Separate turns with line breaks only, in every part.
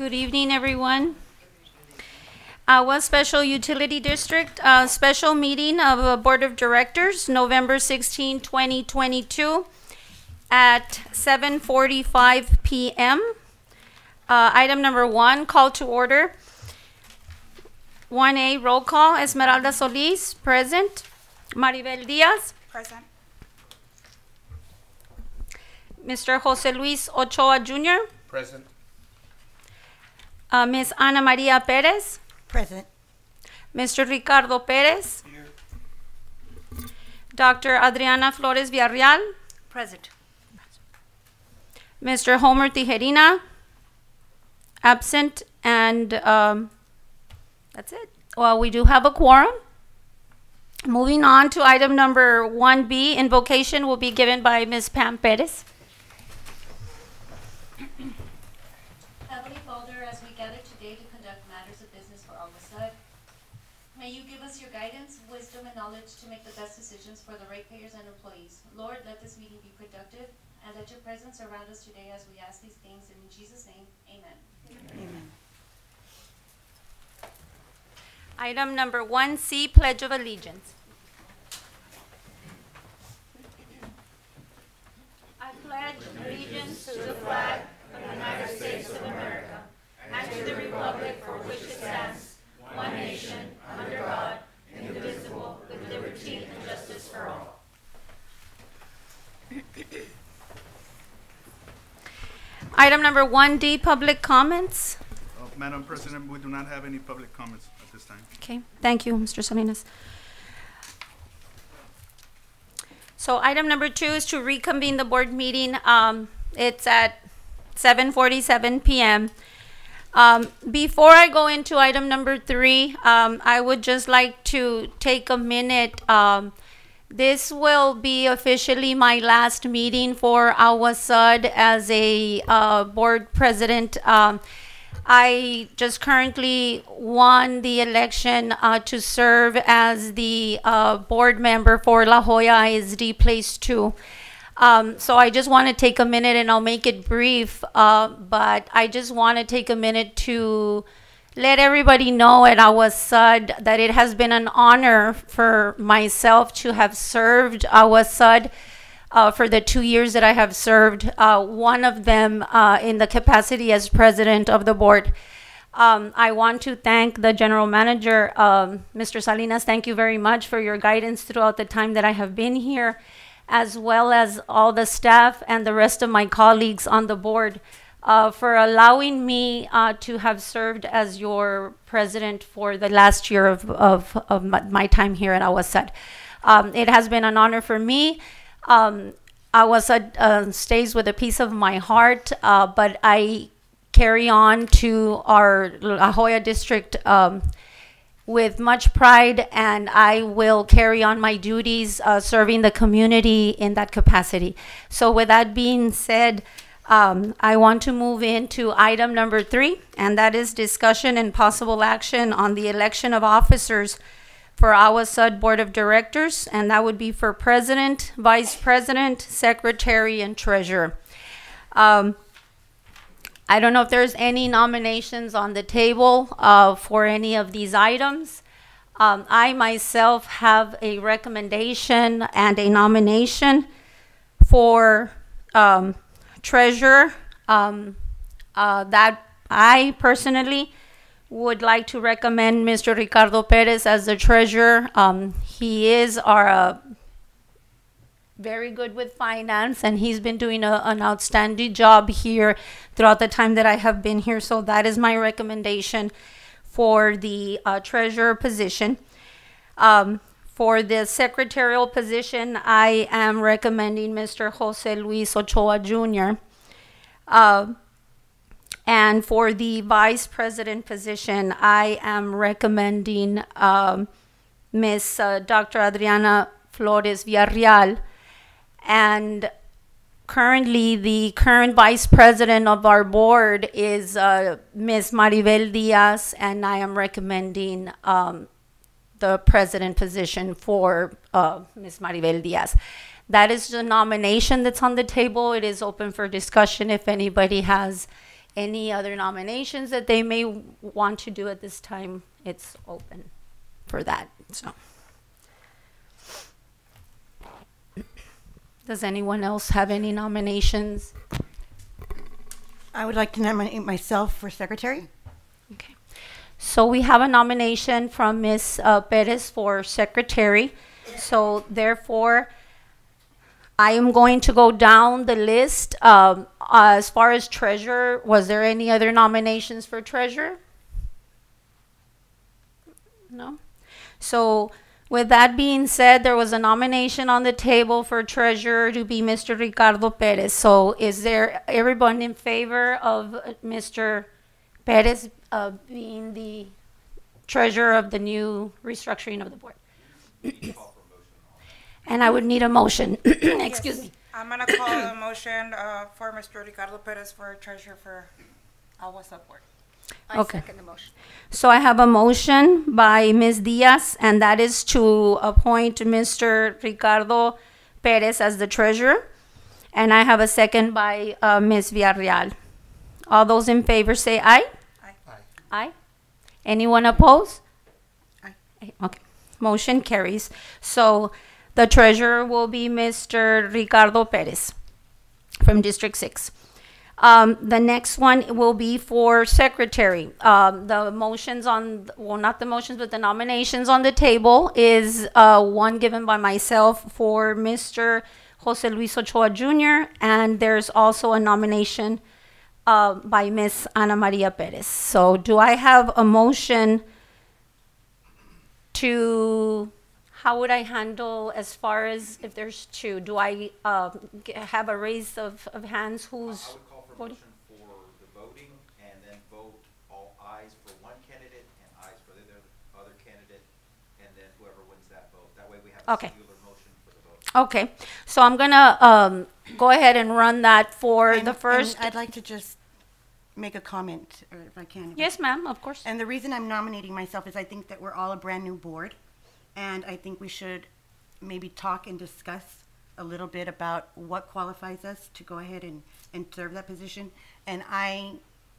Good evening, everyone. Agua Special Utility District, uh, special meeting of the Board of Directors, November 16, 2022, at 7:45 PM. Uh, Item number one, call to order. 1A, roll call, Esmeralda Solis, present. Maribel Diaz,
Present.
Mr. Jose Luis Ochoa Jr.,
Present.
Uh, Ms. Ana Maria Perez,
Present.
Mr. Ricardo Perez, Here. Dr. Adriana Flores Villarreal,
Present.
Mr. Homer Tijerina, absent, and um, that's it. Well, we do have a quorum. Moving on to item number 1B, invocation will be given by Ms. Pam Perez.
Heavenly Father, as we gather today to conduct matters of business for Agua SUD, may you give us your guidance, wisdom, and knowledge to make the best decisions for the ratepayers and employees. Lord, let this meeting be productive, and let your presence surround us today as we ask these things, and in Jesus' name, amen.
Amen.
Item number 1C, Pledge of Allegiance. I pledge allegiance to the flag of the United States of America and to the republic for which it stands, one nation, under God, indivisible, with liberty and justice for all. Item number 1D, public comments.
Uh, Madam President, we do not have any public comments at this time.
Okay, thank you, Mr. Salinas. So item number two is to reconvene the board meeting. Um, it's at seven forty-seven PM. Um, before I go into item number three, um, I would just like to take a minute. This will be officially my last meeting for Agua SUD as a, uh, board president. Um, I just currently won the election uh, to serve as the uh, board member for La Joya ISD Place Two. Um, so I just want to take a minute, and I'll make it brief. Uh, but I just want to take a minute to let everybody know at Agua SUD that it has been an honor for myself to have served Agua SUD uh, for the two years that I have served, uh, one of them uh, in the capacity as president of the board. Um, I want to thank the general manager, um, Mr. Salinas. Thank you very much for your guidance throughout the time that I have been here, as well as all the staff and the rest of my colleagues on the board uh, for allowing me uh, to have served as your president for the last year of, of, of my, time here at Agua SUD. Um, it has been an honor for me. Um, Agua SUD uh, stays with a piece of my heart, uh, but I carry on to our La Joya district um, with much pride, and I will carry on my duties uh, serving the community in that capacity. So, with that being said, um, I want to move into item number three, and that is discussion and possible action on the election of officers for Agua SUD Board of Directors, and that would be for President, Vice President, Secretary, and Treasurer. Um, I don't know if there's any nominations on the table uh, for any of these items. Um, I myself have a recommendation and a nomination for um, treasurer um, uh, that I personally would like to recommend Mr. Ricardo Perez as the treasurer. Um, he is our uh, very good with finance and he's been doing a, an outstanding job here throughout the time that I have been here. So that is my recommendation for the uh, treasurer position. Um, for the secretarial position, I am recommending Mr. Jose Luis Ochoa Jr. Uh, and for the vice president position, I am recommending um, Ms. Uh, Dr. Adriana Flores Villarreal. And currently, the current vice president of our board is uh, Ms. Maribel Diaz, and I am recommending um, the president position for uh, Ms. Maribel Diaz. That is the nomination that's on the table. It is open for discussion if anybody has any other nominations that they may want to do at this time, it's open for that, so. Does anyone else have any nominations?
I would like to nominate myself for secretary.
Okay. So we have a nomination from Ms. uh, Perez for secretary. So therefore, I am going to go down the list. Um, as far as treasurer, was there any other nominations for treasurer? No? So with that being said, there was a nomination on the table for treasurer to be Mr. Ricardo Perez. So is there everyone in favor of uh, Mr. Perez uh, being the treasurer of the new restructuring of the board? And I would need a motion, excuse me.
I'm gonna call a motion, uh, for Mr. Ricardo Perez for treasurer for Agua Board.
Okay. So I have a motion by Ms. Diaz, and that is to appoint Mr. Ricardo Perez as the treasurer. And I have a second by uh, Ms. Villarreal. All those in favor say aye.
Aye.
Anyone oppose?
Aye.
Okay, motion carries. So the treasurer will be Mr. Ricardo Perez from District Six. Um, the next one will be for secretary. Um, the motions on, well, not the motions, but the nominations on the table is, uh, one given by myself for Mr. Jose Luis Ochoa Jr., and there's also a nomination, uh, by Miss Ana Maria Perez. So do I have a motion to, how would I handle as far as if there's two? Do I, uh, g- have a raise of, of hands? Who's?
I would call for a
voting?
motion for the voting and then vote all ayes for one candidate and ayes for the other, other candidate, and then whoever wins that vote. That way we have a
Okay.
singular motion for the vote.
Okay, so I'm gonna, um, go ahead and run that for
And-
the first.
I'd like to just make a comment, or if I can.
Yes, ma'am, of course.
And the reason I'm nominating myself is I think that we're all a brand-new board, and I think we should maybe talk and discuss a little bit about what qualifies us to go ahead and, and serve that position. And I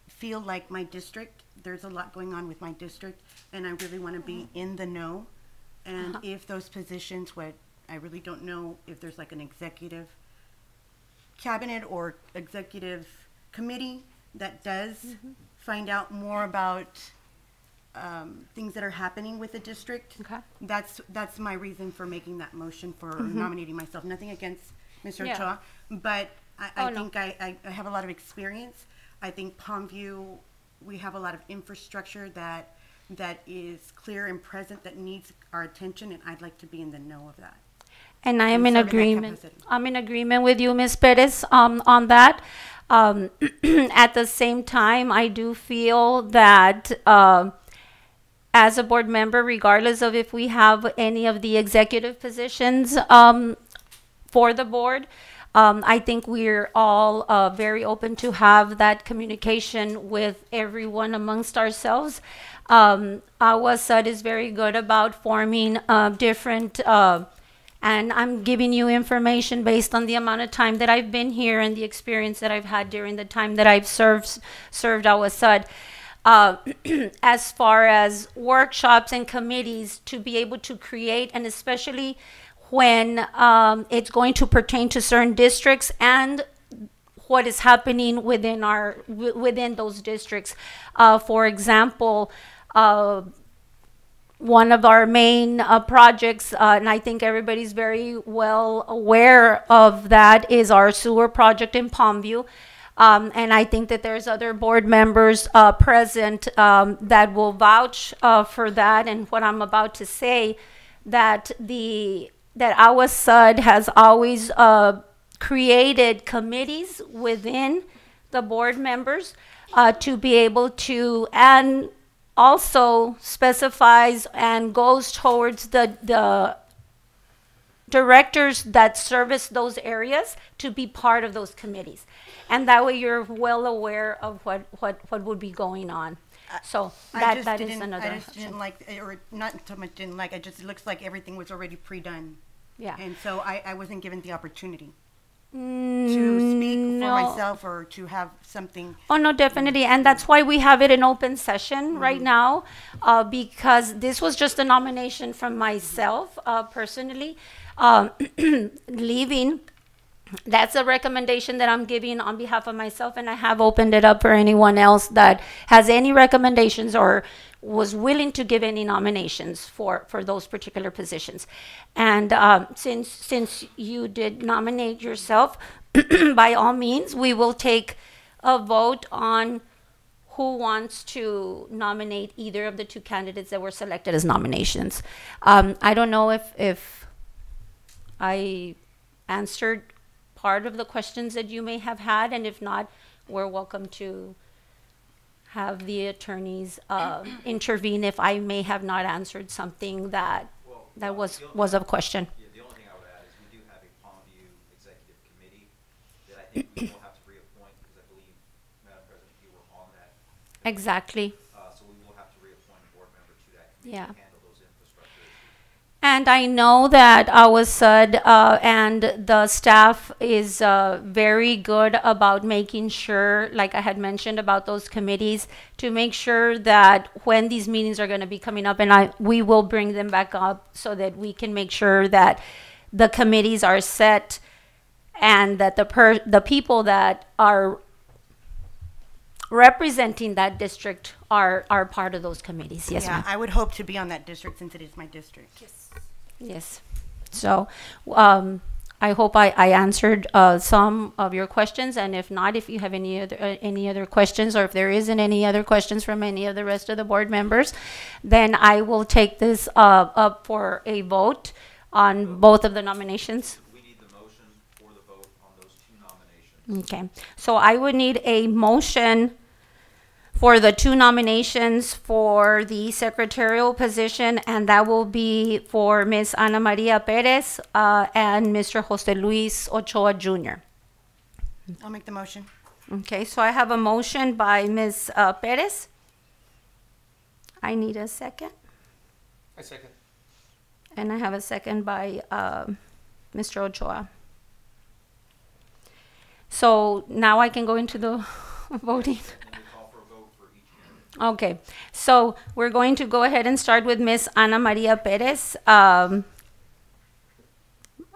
feel like my district, there's a lot going on with my district, and I really want to be mm-hmm. in the know. And uh-huh. if those positions, what, I really don't know if there's like an executive cabinet or executive committee that does
Mm-hmm.
find out more about um, things that are happening with the district.
Okay.
That's, that's my reason for making that motion for nominating myself. Nothing against Mr.
Mm-hmm. Yeah.
Ochoa, but I,
Oh,
I
no.
think I, I, I have a lot of experience. I think Palmview, we have a lot of infrastructure that, that is clear and present that needs our attention, and I'd like to be in the know of that.
And I am in
and serve in that
agreement. I'm in agreement with you, Ms. Perez, um, on that. Um, at the same time, I do feel that, um, as a board member, regardless of if we have any of the executive positions, um, for the board. Um, I think we're all uh, very open to have that communication with everyone amongst ourselves. Um, Sud is very good about forming uh, different, uh, and I'm giving you information based on the amount of time that I've been here and the experience that I've had during the time that I've served served Agua Sud. Uh, as far as workshops and committees to be able to create, and especially when um, it's going to pertain to certain districts and what is happening within our wi- within those districts. Uh, for example, uh, one of our main uh, projects, uh, and I think everybody's very well aware of that, is our sewer project in Palmview. Um, and I think that there's other board members uh, present um, that will vouch uh, for that and what I'm about to say. That the that Agua SUD has always uh, created committees within the board members uh, to be able to and also specifies and goes towards the the directors that service those areas to be part of those committees. And that way you're well aware of what, what, what would be going on. So
I
that, that is another.
I just didn't like, or not so much didn't like, it just it looks like everything was already pre-done.
Yeah.
And so I, I wasn't given the opportunity to speak for myself or to have something.
Oh, no, definitely. And that's why we have it in open session right now, uh, because this was just a nomination from myself, uh, personally. Um, leaving, that's a recommendation that I'm giving on behalf of myself, and I have opened it up for anyone else that has any recommendations or was willing to give any nominations for, for those particular positions. And um, since, since you did nominate yourself, by all means, we will take a vote on who wants to nominate either of the two candidates that were selected as nominations. Um, I don't know if, if I answered part of the questions that you may have had, and if not, we're welcome to have the attorneys uh, intervene if I may have not answered something that
Well,
that was
the
was of question.
Yeah, the only thing I would add is we do have a Executive Committee that I think we will have to reappoint, because I believe, Madam President, you were on that.
Exactly.
Uh, so we will have to reappoint a board member to that committee
Yeah.
to handle those infrastructure issues.
And I know that Agua SUD uh, and the staff is uh, very good about making sure, like I had mentioned about those committees, to make sure that when these meetings are going to be coming up, and I we will bring them back up so that we can make sure that the committees are set and that the per the people that are representing that district are are part of those committees. Yes,
Yeah. I would hope to be on that district since it is my district.
Yes. So, um, I hope I, I answered, uh, some of your questions, and if not, if you have any other, uh, any other questions, or if there isn't any other questions from any of the rest of the board members, then I will take this, uh, up for a vote on both of the nominations.
We need the motion for the vote on those two nominations.
Okay, so I would need a motion for the two nominations for the secretarial position, and that will be for Ms. Ana Maria Perez uh, and Mr. Jose Luis Ochoa Jr.
I'll make the motion.
Okay, so I have a motion by Ms. uh, Perez. I need a second,
A second.
and I have a second by um, Mr. Ochoa. So now I can go into the voting.
And we call for a vote for each candidate.
Okay, so we're going to go ahead and start with Miss Ana Maria Perez. Um,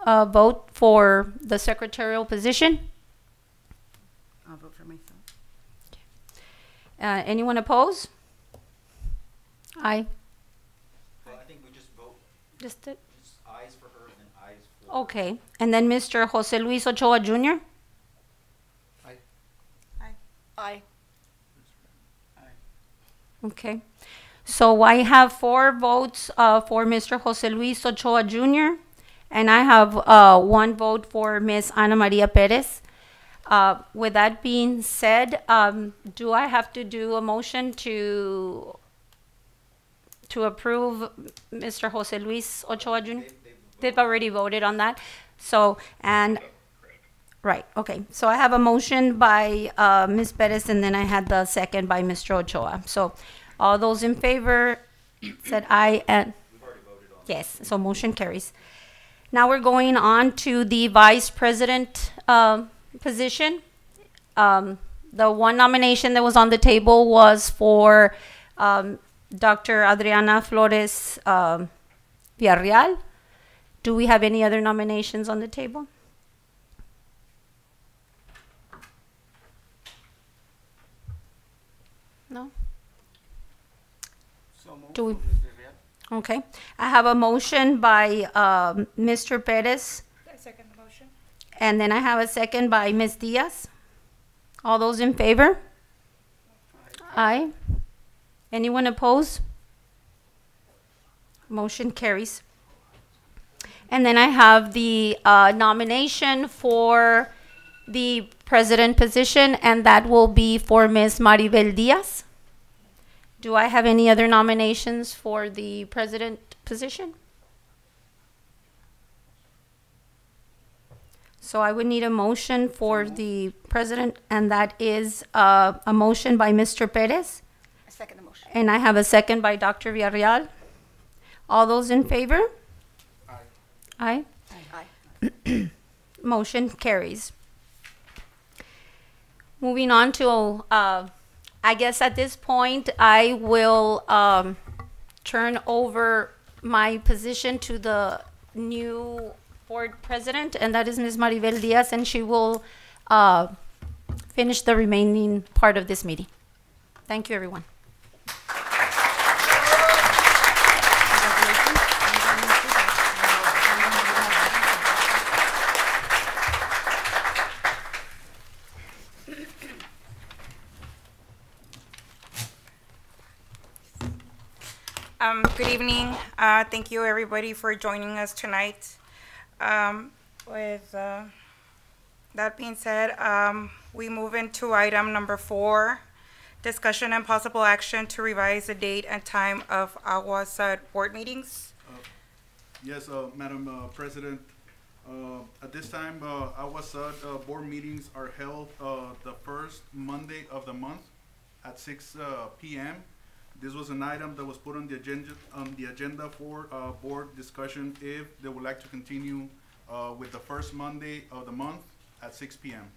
a vote for the secretarial position.
I'll vote for myself.
Uh, anyone oppose? Aye.
Well, I think we just vote,
Just did.
just ayes for her and then ayes for.
Okay, and then Mr. Jose Luis Ochoa Jr.
Aye. Aye. Aye.
Okay, so I have four votes uh, for Mr. Jose Luis Ochoa Jr. and I have uh, one vote for Ms. Ana Maria Perez. Uh, with that being said, um, do I have to do a motion to to approve Mr. Jose Luis Ochoa Jr.? They've already voted on that. So, and, right, okay. So I have a motion by uh, Ms. Perez, and then I had the second by Mr. Ochoa. So all those in favor said aye, and, yes, so motion carries. Now we're going on to the vice president um, position. Um, The one nomination that was on the table was for um, Dr. Adriana Flores um, Villarreal. Do we have any other nominations on the table? No?
So.
Do we-
for Mr. Real.
Okay. I have a motion by um, Mr. Perez,
I second the motion.
and then I have a second by Ms. Diaz. All those in favor? Aye. Anyone opposed? Motion carries. And then I have the uh, nomination for the president position, and that will be for Ms. Maribel Diaz. Do I have any other nominations for the president position? So I would need a motion for the president, and that is uh, a motion by Mr. Perez.
I second the motion.
And I have a second by Dr. Villarreal. All those in favor?
Aye.
Aye.
Aye.
Motion carries. Moving on to, uh, I guess at this point, I will, um, turn over my position to the new board president, and that is Ms. Maribel Diaz, and she will, uh, finish the remaining part of this meeting. Thank you, everyone.
Um, good evening. Uh, thank you, everybody, for joining us tonight. Um, with uh, that being said, um, we move into item number four discussion and possible action to revise the date and time of Sud board meetings.
Yes, uh, Madam uh, President, uh, at this time, uh, uh, board meetings are held, uh, the first Monday of the month at six, uh, P M. This was an item that was put on the agenda, on the agenda for, uh, board discussion if they would like to continue, uh, with the first Monday of the month at six P M.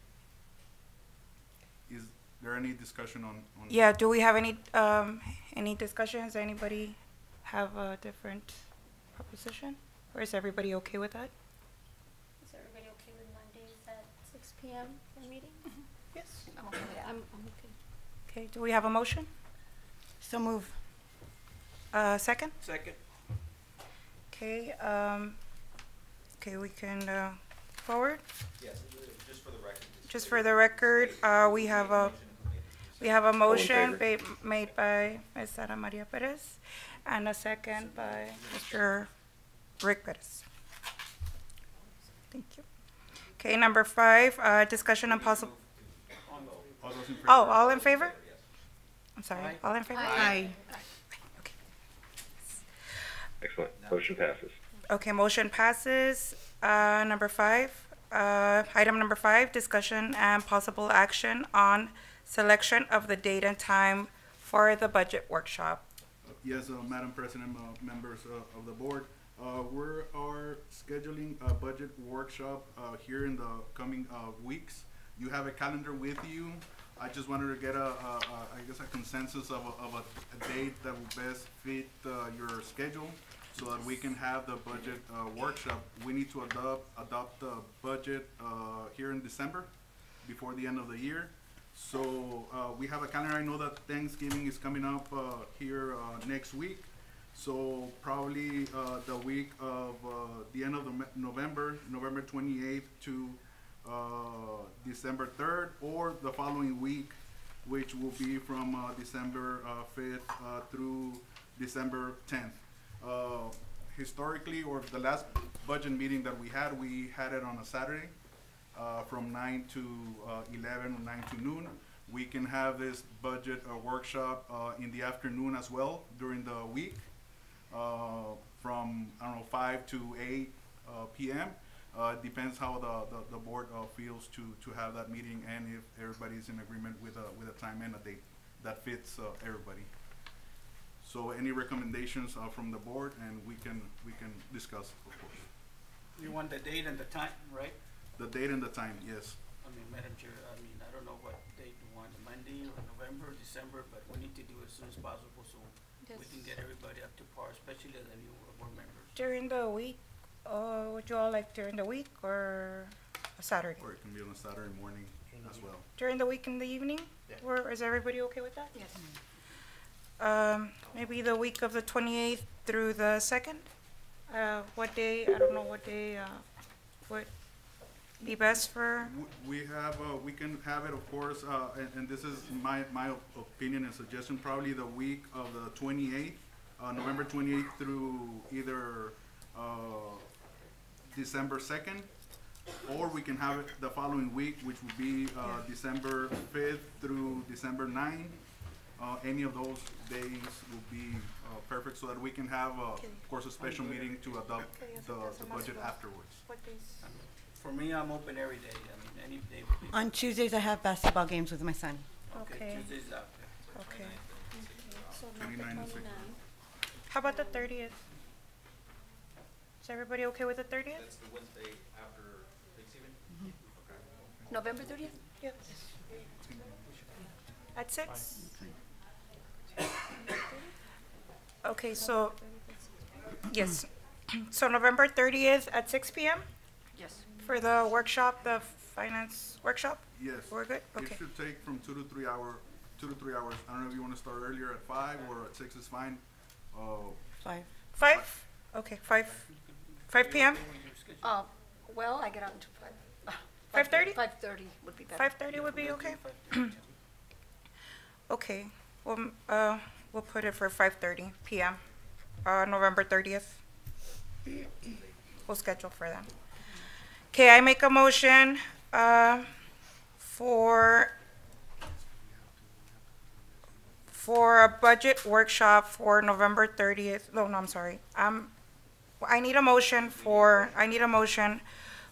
Is there any discussion on, on?
Yeah, do we have any, um, any discussions? Anybody have a different proposition? Or is everybody okay with that?
Is everybody okay with Mondays at six P M for meeting?
Yes.
Oh, yeah, I'm, I'm okay.
Okay, do we have a motion?
So move.
Uh, second?
Second.
Okay, um, okay, we can, uh, forward.
Yes, just for the record.
Just for the record, uh, we have a, we have a motion ba- made by Ms. Sara Maria Perez and a second by Mr. Rick Perez. Thank you. Okay, number five, uh, discussion and possible,
All those in favor?
oh, all in favor? I'm sorry,
Aye.
all in favor?
Aye.
Excellent. Motion passes.
Okay, motion passes. Uh, number five, uh, item number five, discussion and possible action on selection of the date and time for the budget workshop.
Yes, uh, Madam President, uh, members uh, of the board, uh, we are scheduling a budget workshop uh, here in the coming uh, weeks. You have a calendar with you. I just wanted to get a, a- a- I guess, a consensus of a, of a, date that will best fit uh, your schedule so that we can have the budget uh, workshop. We need to adopt, adopt the budget uh, here in December, before the end of the year. So, uh, we have a calendar, I know that Thanksgiving is coming up, uh, here, uh, next week. So probably, the week of, the end of the November, November twenty-eighth to, uh, December third, or the following week, which will be from, uh, December, uh, fifth, uh, through December tenth. Uh, historically, or the last budget meeting that we had, we had it on a Saturday uh, from nine to uh, eleven or nine to noon. We can have this budget uh, workshop uh, in the afternoon as well during the week, uh, from, I don't know, five to eight uh, PM. Uh, Depends how the, the, the board uh, feels to, to have that meeting and if everybody's in agreement with a, with a time and a date that fits uh, everybody. So any recommendations uh, from the board and we can, we can discuss, of course.
You want the date and the time, right?
The date and the time, yes.
I mean, Madam Chair, I mean, I don't know what date you want, Monday or November, December, but we need to do it as soon as possible so we can get everybody up to par, especially the new board members.
During the week, uh, would you all like during the week or a Saturday?
Or it can be on a Saturday morning as well.
During the week in the evening?
Yeah.
Or is everybody okay with that?
Yes.
Um, maybe the week of the twenty-eighth through the second? Uh, what day, I don't know what day, uh, would be best for,
We have, uh, we can have it, of course, uh, and, and this is my, my opinion and suggestion, probably the week of the twenty-eighth, uh, November twenty-eighth through either, uh, December second, or we can have it the following week, which would be, uh, December fifth through December 9th. Uh, any of those days will be, uh, perfect, so that we can have, uh, of course, a special meeting to adopt the, the budget afterwards.
For me, I'm open every day, I mean, any day would be.
On Tuesdays, I have basketball games with my son.
Okay.
Tuesday's out there.
Okay.
29 and 6.
How about the thirtieth? Is everybody okay with the thirtieth?
That's the Wednesday after Thanksgiving? Okay.
November thirtieth? Yes.
At six? Okay, so, yes, so November thirtieth at six P M
Yes.
for the workshop, the finance workshop?
Yes.
We're good?
It should take from two to three hour, two to three hours. I don't know if you wanna start earlier at five or at six is fine. Uh,
Five.
Five? Okay, five, five P M?
Uh, well, I get out until five.
5:30?
Five thirty would be better.
Five thirty would be okay? Okay, well, uh, we'll put it for five thirty P M, uh, November thirtieth. We'll schedule for that. Okay, I make a motion, uh, for, for a budget workshop for November thirtieth, no, no, I'm sorry. Um, I need a motion for, I need a motion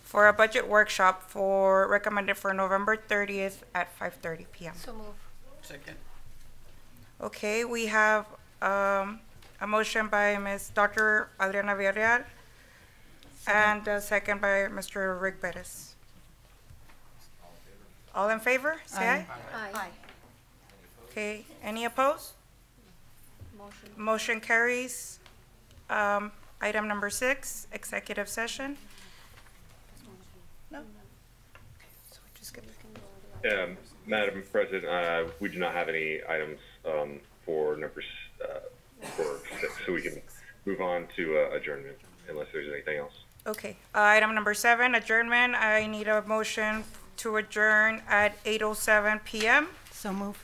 for a budget workshop for, recommended for November thirtieth at five thirty PM.
So move.
Second.
Okay, we have, um, a motion by Ms. Dr. Adriana Villarreal and a second by Mr. Rick Bettis. All in favor, say aye.
Aye.
Okay, any opposed?
Motion.
Motion carries. Um, item number six, executive session. No? So we just skip it.
Um, Madam President, uh, we do not have any items, um, for numbers, uh, for six, so we can move on to uh, adjournment unless there's anything else.
Okay, uh, item number seven, adjournment. I need a motion to adjourn at eight oh seven PM.
So move.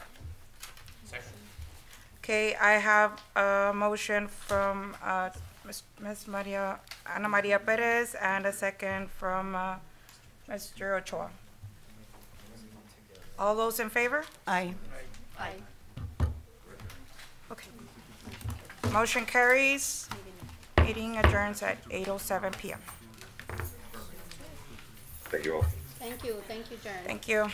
Okay, I have a motion from, uh, Ms. Ms. Maria, Ana Maria Perez, and a second from, uh, Mr. Ochoa. All those in favor?
Aye.
Aye.
Okay. Motion carries. Meeting adjourns at eight oh seven PM.
Thank you all.
Thank you, thank you, Jern.
Thank you.